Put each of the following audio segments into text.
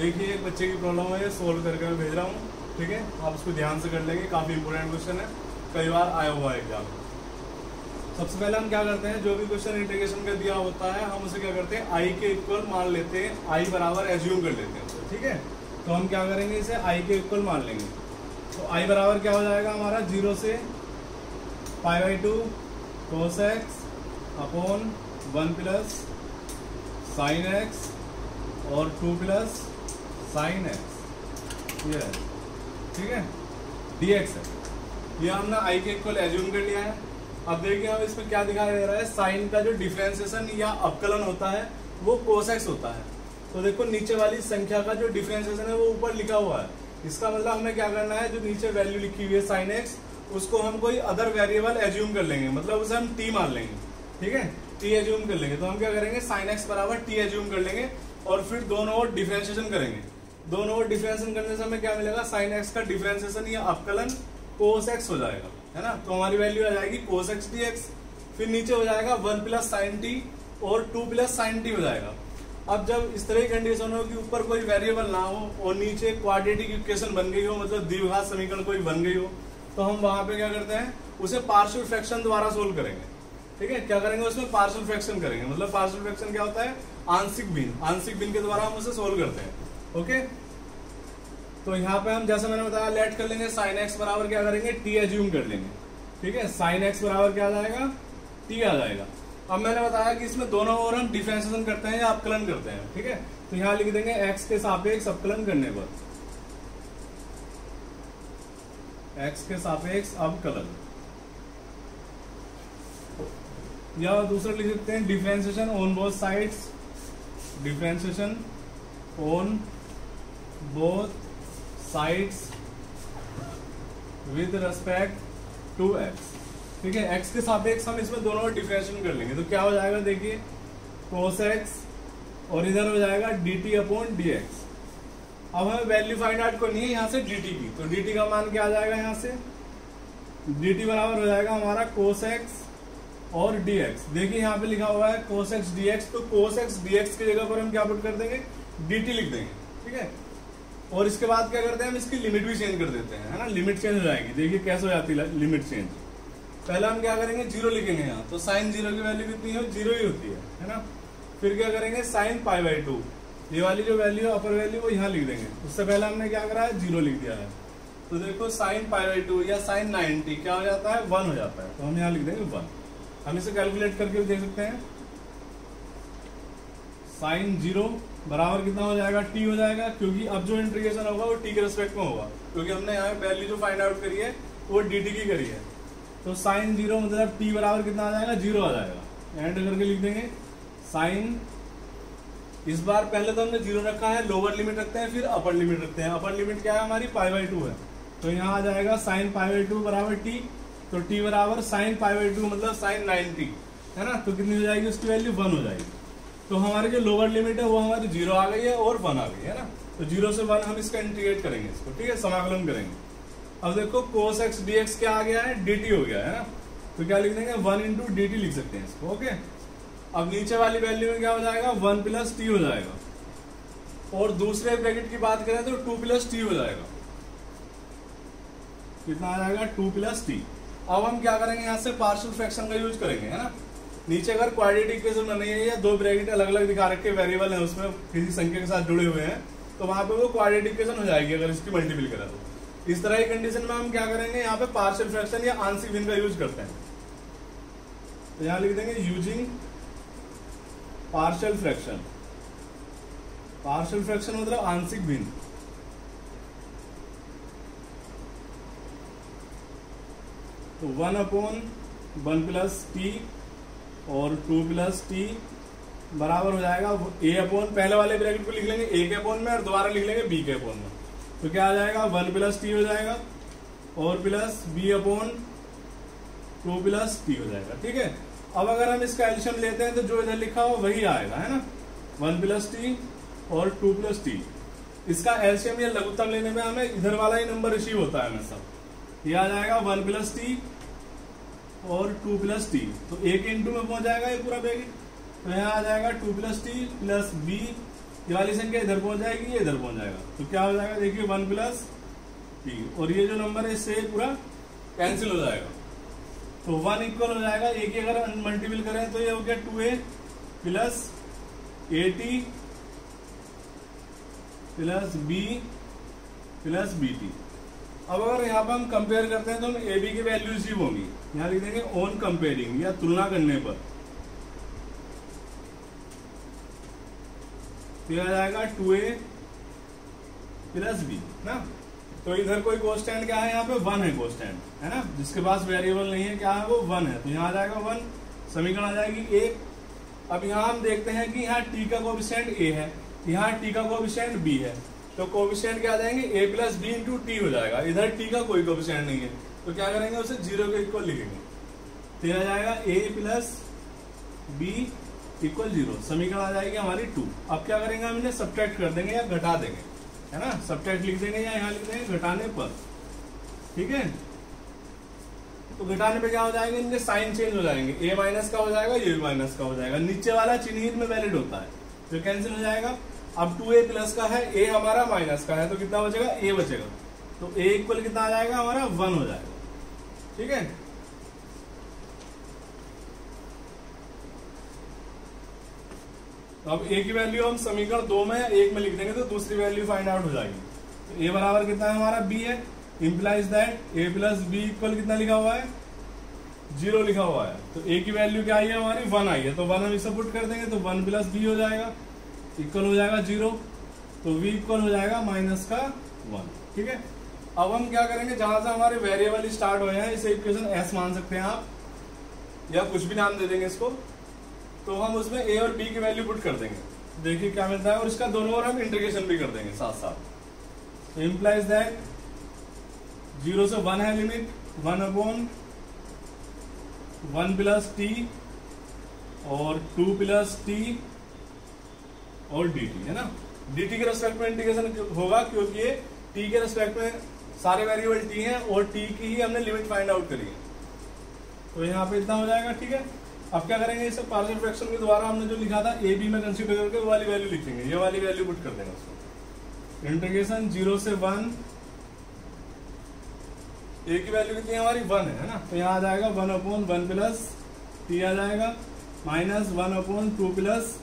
देखिए, एक बच्चे की प्रॉब्लम है सोल्व करके मैं भेज रहा हूँ, ठीक है? आप उसको ध्यान से कर लेंगे, काफ़ी इंपॉर्टेंट क्वेश्चन है। कई बार आया हुआ है एग्ज़ाम सबसे पहले हम क्या करते हैं, जो भी क्वेश्चन इंटीग्रेशन का दिया होता है, हम उसे क्या करते हैं आई के इक्वल मान लेते हैं आई बराबर एज्यूम कर लेते हैं, ठीक है? तो हम क्या करेंगे इसे आई के इक्वल मान लेंगे। तो आई बराबर क्या हो जाएगा हमारा ज़ीरो से five by two cos x upon one plus sine x और टू प्लस साइन एक्स ये, ठीक है? डी एक्स है। ये हमने आई के इक्वल एज्यूम कर लिया है। अब देखिए, अब इसमें क्या दिखाई दे रहा है? साइन का जो डिफ्रेंसिएशन या अपकलन होता है, वो कोसेक्स होता है। तो देखो, नीचे वाली संख्या का जो डिफ्रेंसिएशन है, वो ऊपर लिखा हुआ है। इसका मतलब हमें क्या करना है? जो नीचे वैल्यू लिखी हुई है साइन एक्स उसको हम कोई अदर वेरिएबल एज्यूम कर लेंगे। मतलब उसे हम टी मान लेंगे। ठीक है? टी एज्यूम कर लेंगे। तो हम क्या करेंगे? साइन एक्स बराबर टी एज्यूम कर लेंगे और फिर दोनों ओर डिफ्रेंशिएशन करेंगे। दोनों ओर डिफ्रेंशिएशन करने से हमें क्या मिलेगा? साइन एक्स का डिफ्रेंशिएशन या अपकलन कोस एक्स हो जाएगा, है ना? तो हमारी वैल्यू आ जाएगी कोस एक्स डी एक्स फिर नीचे हो जाएगा वन प्लस साइन टी और टू प्लस साइन टी हो जाएगा। अब जब इस तरह की कंडीशन हो कि ऊपर कोई वेरिएबल ना हो और नीचे क्वाड्रेटिक इक्वेशन बन गई हो मतलब द्विघात समीकरण कोई बन गई हो तो हम वहाँ पे क्या करते हैं? उसे पार्शियल फ्रैक्शन द्वारा सोल्व करेंगे। ठीक है? क्या करेंगे उसमें? पार्शियल फ्रैक्शन करेंगे। मतलब पार्शियल फ्रैक्शन क्या होता है? आंशिक भिन्न आंशिक भिन्न के द्वारा हम उसे सोल्व करते हैं। ओके? तो यहाँ पे हम, जैसे मैंने बताया लेट कर लेंगे साइन एक्स बराबर क्या करेंगे? टी एज्यूम कर लेंगे। ठीक है? साइन एक्स बराबर क्या आ जाएगा? टी आ जाएगा। अब मैंने बताया कि इसमें दोनों ओर हम डिफ्रेंसिएशन करते हैं या अपकलन करते हैं। ठीक है? तो यहाँ लिख देंगे एक्स के सापेक्ष अपकलन करने पर। एक्स के सापेक्ष अवकलन या दूसरा लिख सकते हैं differentiation on both sides differentiation on both sides with respect to x ठीक है? एक्स के सापेक्ष हम इसमें दोनों डिफ्रेंशिएशन कर लेंगे। तो क्या हो जाएगा देखिए? कोस एक्स और इधर हो जाएगा d t upon d x अब हमें वैल्यू फाइंड आउट करनी है यहाँ से डी टी की। तो डी टी का मान क्या आ जाएगा यहाँ से? डी टी बराबर हो जाएगा हमारा कोस एक्स और डी एक्स देखिए यहाँ पे लिखा हुआ है कोस एक्स डी एक्स तो कोस एक्स डी एक्स की जगह पर हम क्या पुट कर देंगे? डी टी लिख देंगे। ठीक है? और इसके बाद क्या करते हैं, हम इसकी लिमिट भी चेंज कर देते हैं, है ना? लिमिट चेंज हो जाएगी। देखिए, कैसे हो जाती है लिमिट चेंज पहले हम क्या करेंगे ज़ीरो लिखेंगे यहाँ। तो साइन ज़ीरो की वैल्यू कितनी है? ज़ीरो ही होती है है ना? फिर क्या करेंगे साइन पाई बाई टू ये वाली जो वैल्यू है अपर वैल्यू वो यहाँ लिख देंगे। उससे पहले हमने क्या करा है? ज़ीरो लिख दिया है। तो देखो साइन पाई बाई टू या साइन नाइनटी क्या हो जाता है? वन हो जाता है। तो हम यहाँ लिख देंगे वन हम इसे कैलकुलेट करके देख सकते हैं। साइन ज़ीरो बराबर कितना हो जाएगा? टी हो जाएगा, क्योंकि अब जो इंटीग्रेशन होगा वो टी के रेस्पेक्ट में होगा, क्योंकि हमने यहाँ वैल्यू जो फाइंड आउट करी है, वो डी टी की करी है। तो साइन ज़ीरो मतलब टी बराबर कितना आ जाएगा? ज़ीरो आ जाएगा। एंड करके लिख देंगे। साइन, इस बार पहले तो हमने ज़ीरो रखा है लोअर लिमिट रखते हैं, फिर अपर लिमिट रखते हैं। अपर लिमिट क्या है? हमारी पाई बाई टू है। तो यहाँ आ जाएगा साइन पाई बाई टू बराबर टी तो टी बराबर साइन पाई बाई टू मतलब साइन नाइनटी है ना? तो कितनी हो जाएगी? उसकी वैल्यू वन हो जाएगी। तो हमारी जो लोअर लिमिट है, वो हमारी ज़ीरो आ गई है और वन आ गई है ना? तो ज़ीरो से वन हम इसका इंटीग्रेट करेंगे इसको, ठीक है? समाकलन करेंगे। अब देखो कोस एक्स डी एक्स क्या आ गया है? डी हो गया है ना? तो क्या लिख देंगे वन इंटू डी लिख सकते हैं इसको ओके अब नीचे वाली वैल्यू में क्या हो जाएगा? वन प्लस टी हो जाएगा। और दूसरे ब्रैकेट की बात करें तो टू प्लस टी हो जाएगा। कितना आ जाएगा? टू प्लस टी अब हम क्या करेंगे? यहाँ से पार्शियल फ्रैक्शन का यूज़ करेंगे, है ना? नीचे अगर क्वाड्रेटिक इक्वेशन बनी है या दो ब्रैकेट अलग अलग दिखा रखे वेरिएबल है, उसमें किसी संख्या के साथ जुड़े हुए हैं तो वहाँ पे वो क्वाड्रेटिक इक्वेशन हो जाएगी अगर इसकी मल्टीपल करें तो। इस तरह की कंडीशन में हम क्या करेंगे, यहाँ पे पार्शियल फ्रैक्शन या आंशिक भिन्न का यूज़ करते हैं। तो यहाँ लिख देंगे using partial fraction partial fraction मतलब आंशिक भिन्न तो one upon one plus t और टू प्लस टी बराबर हो जाएगा। ए अपोन पहले वाले ब्रैकेट को लिख लेंगे, ए के अपॉन में, और दोबारा लिख लेंगे बी के अपॉन में। तो क्या आ जाएगा? वन प्लस टी हो जाएगा, और plus b upon two plus t हो जाएगा। ठीक है? अब अगर हम इसका एल्शियम लेते हैं तो जो इधर लिखा हो वही आएगा, है ना? वन प्लस टी और टू प्लस टी। इसका एल्शियम या लघुत्तम लेने में हमें इधर वाला ही नंबर रिसीव होता है हमेशा। ये आ जाएगा वन प्लस टी और टू प्लस टी। तो एक इंटू में पहुँच जाएगा ये पूरा ब्रैकेट तो यहाँ आ जाएगा two plus t plus b. ये वाली संख्या इधर पहुँच जाएगी, ये इधर पहुँच जाएगा। तो क्या हो जाएगा? देखिए, वन प्लस टी। और ये जो नंबर है, इससे पूरा कैंसिल हो जाएगा। तो वन इक्वल हो जाएगा। एक ही अगर मल्टीपल करें तो ये हो गया two a plus a t plus b plus b t. अब अगर यहाँ पर हम कंपेयर करते हैं तो ए बी की वैल्यूज़ ही होंगी। यहाँ लिख देंगे ऑन कंपेयरिंग या तुलना करने पर। तो आ जाएगा टू ए प्लस बी ना? तो इधर कोई कोस्टैंड क्या है? यहाँ पे वन है कोस्टैंड है ना? जिसके पास वेरिएबल नहीं है, क्या है वो? वन है। तो यहाँ आ जाएगा वन समीकरण आ जाएगी एक। अब यहाँ हम देखते हैं कि यहाँ टी का कोविशेंट ए है, यहाँ टी का कोविशेंट बी है। तो कोविशेंट क्या आ जाएँगे? A plus b into t हो जाएगा। इधर टी का कोई कोविशेंट नहीं है। तो क्या करेंगे उसे ज़ीरो के इक्वल लिखेंगे। तो यह जाएगा a plus b equal zero समीकरण आ जाएगी हमारी टू अब क्या करेंगे हम इन्हें सब्ट्रैक्ट कर देंगे या घटा देंगे, है ना? सब्ट्रैक्ट लिख देंगे या यहाँ लिख देंगे, घटाने पर। ठीक है? तो घटाने पे क्या हो जाएगा? इनके साइन चेंज हो जाएँगे। ए माइनस का हो जाएगा ये माइनस का हो जाएगा। नीचे वाला चिन्हित में वैलिड होता है। तो कैंसिल हो जाएगा। अब टू ए प्लस का है ए हमारा माइनस का है तो कितना बचेगा? ए बचेगा। तो ए इक्वल कितना आ जाएगा? हमारा वन हो जाएगा। ठीक है? अब ए की वैल्यू हम समीकरण दो में एक में लिख देंगे तो दूसरी वैल्यू फाइंड आउट हो जाएगी। तो ए बराबर कितना है हमारा? बी है। Implies that a plus b equal कितना लिखा हुआ है? ज़ीरो लिखा हुआ है। तो ए की वैल्यू क्या आई है हमारी? वन आई है। तो वन हम इसे पुट कर देंगे तो वन प्लस बी हो जाएगा। इक्वल हो जाएगा ज़ीरो तो वी इक्वल हो जाएगा माइनस का वन ठीक है? अब हम क्या करेंगे, जहाँ से हमारे वेरिएबल स्टार्ट हुए हैं, इसे इक्वेशन एस मान सकते हैं आप, या कुछ भी नाम दे देंगे इसको तो हम उसमें ए और बी की वैल्यू पुट कर देंगे। देखिए क्या मिलता है, और इसका दोनों ओर हम इंटीग्रेशन भी कर देंगे साथ साथ। इम्प्लाइज दैट ज़ीरो से वन है limit one upon one plus t और टू प्लस टी और डी टी है ना? डी टी के रेस्पेक्ट में इंटीग्रेशन होगा, क्योंकि ये टी के रेस्पेक्ट में सारे वेरिएबल टी हैं और टी की ही हमने लिमिट फाइंड आउट करी है। तो यहाँ पे इतना हो जाएगा, ठीक है? अब क्या करेंगे, इसे पार्सल फ्रैक्शन के द्वारा हमने जो लिखा था ए बी में कंसिडर करके वो वाली वैल्यू लिखेंगे। ये वाली वैल्यू पुट कर देंगे उसको। इंटीग्रेशन ज़ीरो से वन ए की वैल्यू कितनी हमारी? वन है ना? तो यहाँ आ जाएगा one upon one plus t आ जाएगा minus one upon two plus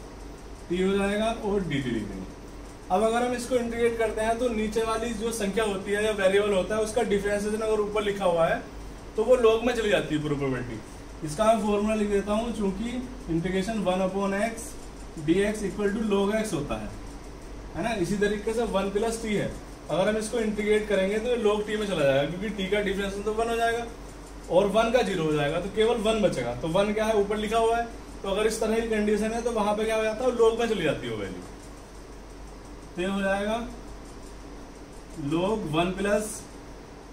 t हो जाएगा और डी टी लिख देंगे अब अगर हम इसको इंटीग्रेट करते हैं तो नीचे वाली जो संख्या होती है या वेरिएबल होता है, उसका डिफरेंशिएशन अगर ऊपर लिखा हुआ है तो वो लॉग में चली जाती है प्रोबेबिलिटी इसका मैं फॉर्मूला लिख देता हूँ, चूँकि integration one upon x d x equal to log x होता है. है ना? इसी तरीके से वन प्लस टी है. अगर हम इसको इंटीग्रेट करेंगे तो लॉग टी में चला जाएगा, क्योंकि टी का डिफरेंशिएशन तो वन हो जाएगा और वन का ज़ीरो हो जाएगा तो केवल वन बचेगा. तो वन क्या है? ऊपर लिखा हुआ है. तो अगर इस तरह की कंडीशन है तो वहाँ पे क्या हो जाता है? लोग में चली जाती है वैल्यू तो हो जाएगा। Log one plus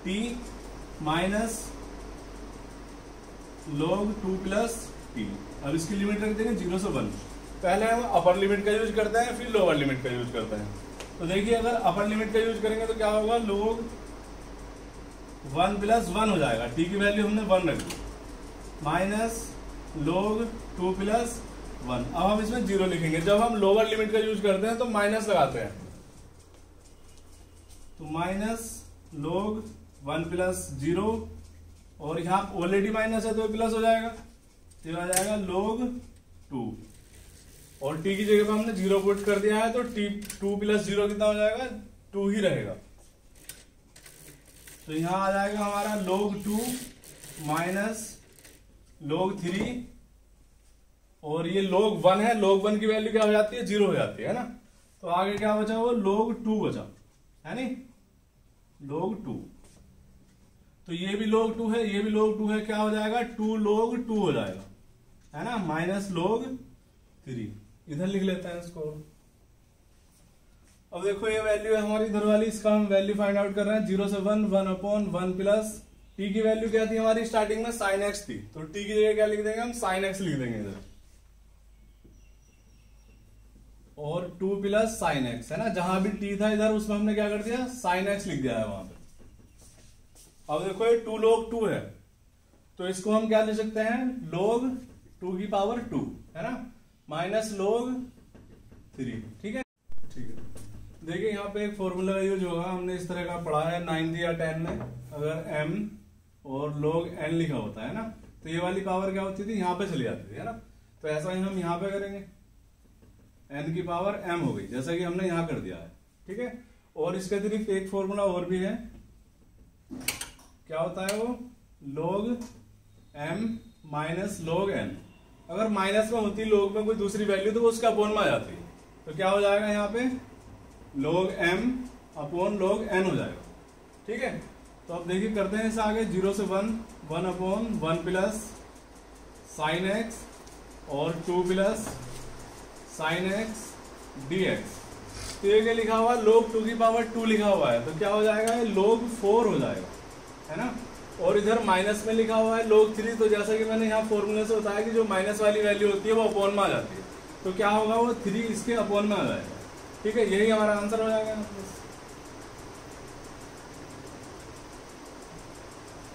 t minus log two plus t अब इसकी लिमिट रख देंगे ज़ीरो से वन पहले हम अपर लिमिट का यूज़ करते हैं, फिर लोअर लिमिट का यूज़ करते हैं। तो देखिए, अगर अपर लिमिट का यूज़ करेंगे तो क्या होगा? लोग वन प्लस वन हो जाएगा। टी की वैल्यू हमने वन रख दी। Minus log two plus one अब हम इसमें ज़ीरो लिखेंगे। जब हम लोअर लिमिट का यूज़ करते हैं तो माइनस लगाते हैं। तो माइनस लोग वन प्लस ज़ीरो, और यहाँ ऑलरेडी माइनस है तो प्लस हो जाएगा। तो आ जाएगा लोग टू। और टी की जगह पे हमने ज़ीरो पुट कर दिया है तो टी टू प्लस ज़ीरो कितना हो जाएगा? टू ही रहेगा। तो यहाँ आ जाएगा हमारा लोग टू माइनस लोग थ्री। और ये लोग वन है लोग वन की वैल्यू क्या हो जाती है? ज़ीरो हो जाती है ना? तो आगे क्या बचा वो? लोग टू बचा, है नी लोग टू तो ये भी लोग टू है, ये भी लोग टू है, क्या हो जाएगा? टू लोग टू हो जाएगा। है ना? माइनस लोग थ्री इधर लिख लेते हैं इसको। अब देखो, ये वैल्यू है हमारी इधर वाली, इसका हम वैल्यू फाइंड आउट कर रहे हैं। ज़ीरो से one one upon one plus t की वैल्यू क्या थी हमारी स्टार्टिंग में? साइन एक्स थी। तो टी की जगह क्या लिख देंगे हम? साइन एक्स लिख देंगे इधर। और टू प्लस साइन एक्स, है ना? जहाँ भी टी था इधर, उसमें हमने क्या कर दिया? साइन एक्स लिख दिया है वहाँ पे। अब देखो ये टू लोग टू है। तो इसको हम क्या ले सकते हैं? लोग टू की पावर टू, है ना? माइनस लोग थ्री, ठीक है? ठीक है। देखिए, यहाँ पे एक फॉर्मूला यूज़ होगा हमने इस तरह का पढ़ा है नाइन्थ या टेन में। अगर m और log n लिखा होता है ना? तो ये वाली पावर क्या होती थी? यहाँ पे चली जाती थी, है ना? तो ऐसा ही हम यहाँ पे करेंगे। N की पावर एम हो गई, जैसा कि हमने यहाँ कर दिया है, ठीक है? और इसके अतिरिक्त एक फॉर्मूला और भी है। क्या होता है वो? log m minus log n अगर माइनस में होती log में कोई दूसरी वैल्यू तो वो उसका अपोन में आ जाती तो क्या हो जाएगा यहाँ पे? log m upon log n हो जाएगा, ठीक है? तो अब देखिए, करते हैं इसे आगे। ज़ीरो से one one upon one plus sine x और two plus sine x d x तो ये क्या लिखा हुआ? है लोग टू की पावर टू लिखा हुआ है। तो क्या हो जाएगा? ये लोग फोर हो जाएगा। है ना? और इधर माइनस में लिखा हुआ है लोग थ्री तो जैसा कि मैंने यहाँ फॉर्मूले से बताया कि जो माइनस वाली वैल्यू होती है, वो अपॉन में आ जाती है। तो क्या होगा? वो थ्री इसके अपॉन में आ जाएगा। ठीक है? यही हमारा आंसर हो जाएगा।